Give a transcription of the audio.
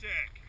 check.